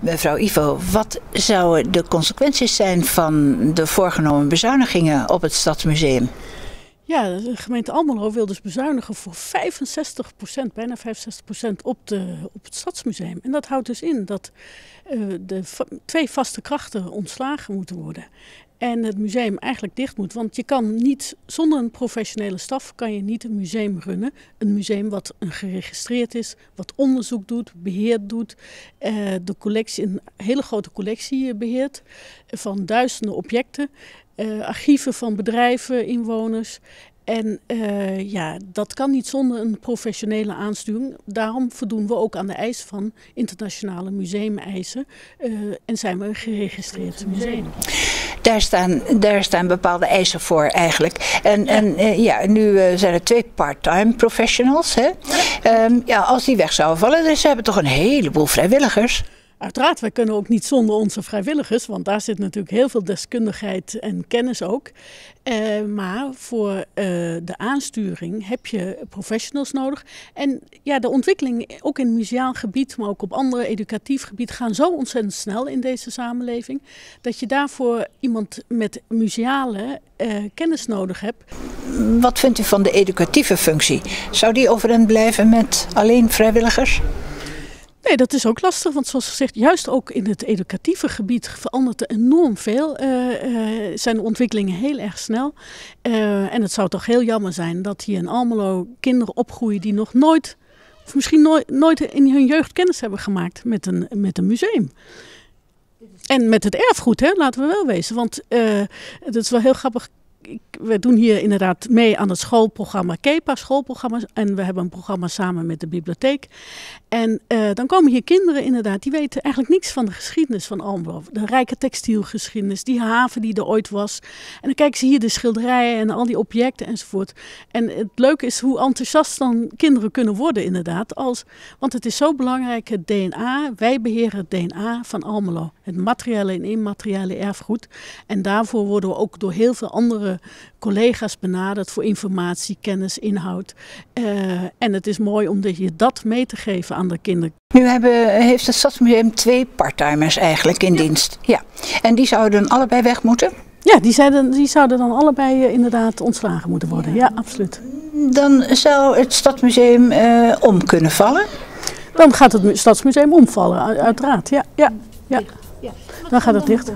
Mevrouw Ivo, wat zouden de consequenties zijn van de voorgenomen bezuinigingen op het Stadsmuseum? Ja, de gemeente Almelo wil dus bezuinigen voor 65% bijna 65% op, de, op het Stadsmuseum. En dat houdt dus in dat uh, de twee vaste krachten ontslagen moeten worden. En het museum eigenlijk dicht moet. Want je kan niet, zonder een professionele staf, kan je niet een museum runnen. Een museum wat geregistreerd is, wat onderzoek doet, beheerd doet. Uh, de collectie, een hele grote collectie beheert van duizenden objecten. Archieven van bedrijven, inwoners. En uh, ja, dat kan niet zonder een professionele aansturing. Daarom voldoen we ook aan de eisen van internationale museumeisen. Uh, en zijn we een geregistreerd museum. Daar staan, daar staan bepaalde eisen voor eigenlijk. En, en uh, ja, nu zijn er twee part-time professionals. Hè? Ja. Um, ja, als die weg zouden vallen, dus ze hebben toch een heleboel vrijwilligers. Uiteraard, wij kunnen ook niet zonder onze vrijwilligers, want daar zit natuurlijk heel veel deskundigheid en kennis ook. Uh, maar voor uh, de aansturing heb je professionals nodig. En ja, de ontwikkeling ook in museaal gebied, maar ook op andere educatief gebied, gaan zo ontzettend snel in deze samenleving. Dat je daarvoor iemand met museale uh, kennis nodig hebt. Wat vindt u van de educatieve functie? Zou die overeind blijven met alleen vrijwilligers? Nee, dat is ook lastig, want zoals gezegd, juist ook in het educatieve gebied verandert er enorm veel. Uh, uh, zijn de ontwikkelingen heel erg snel. Uh, en het zou toch heel jammer zijn dat hier in Almelo kinderen opgroeien die nog nooit, of misschien nooit, nooit in hun jeugd kennis hebben gemaakt met een, met een museum. En met het erfgoed, hè, laten we wel wezen. Want het is wel heel grappig we doen hier inderdaad mee aan het schoolprogramma KEPA, schoolprogramma. En we hebben een programma samen met de bibliotheek. En uh, dan komen hier kinderen inderdaad, die weten eigenlijk niks van de geschiedenis van Almelo. De rijke textielgeschiedenis, die haven die er ooit was. En dan kijken ze hier de schilderijen en al die objecten enzovoort. En het leuke is hoe enthousiast dan kinderen kunnen worden inderdaad. Als, want het is zo belangrijk, het DNA. Wij beheren het DNA van Almelo. Het materiële en immateriële erfgoed. En daarvoor worden we ook door heel veel andere collega's benaderd voor informatie, kennis, inhoud. Uh, en het is mooi om je dat mee te geven aan de kinderen. Nu hebben, heeft het Stadsmuseum twee parttimers eigenlijk in ja. dienst. Ja. En die zouden allebei weg moeten? Ja, die, zeiden, die zouden dan allebei uh, inderdaad ontslagen moeten worden. Ja, ja absoluut. Dan zou het Stadsmuseum uh, om kunnen vallen? Dan gaat het Stadsmuseum omvallen, uiteraard. Ja, ja, ja. Dan gaat het dicht.